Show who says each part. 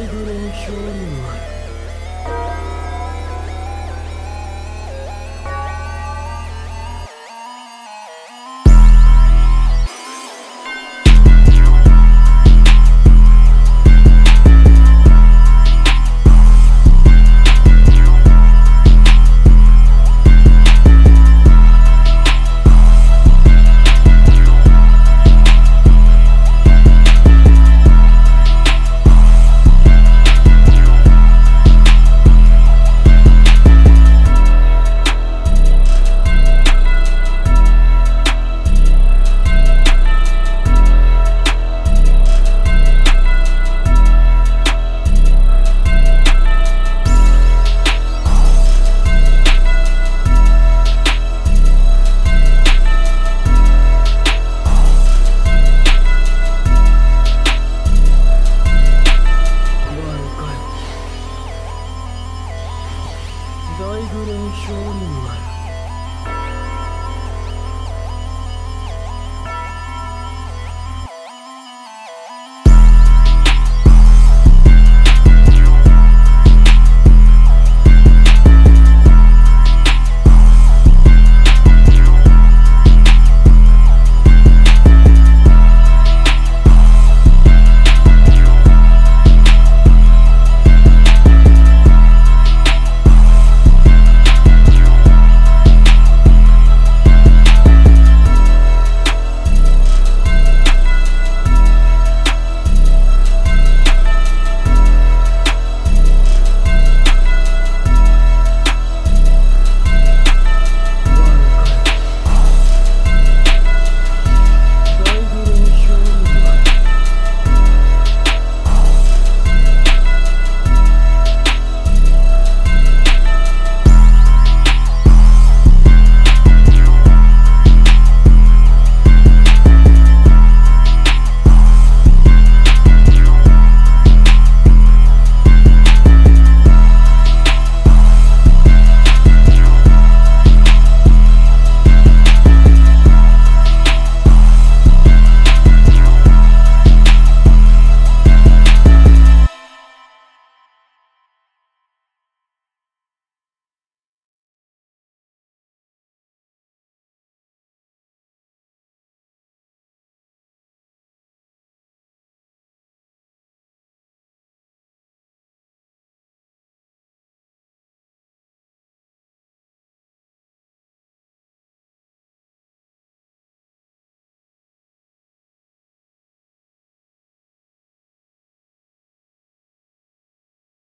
Speaker 1: I didn't kill you. Warning.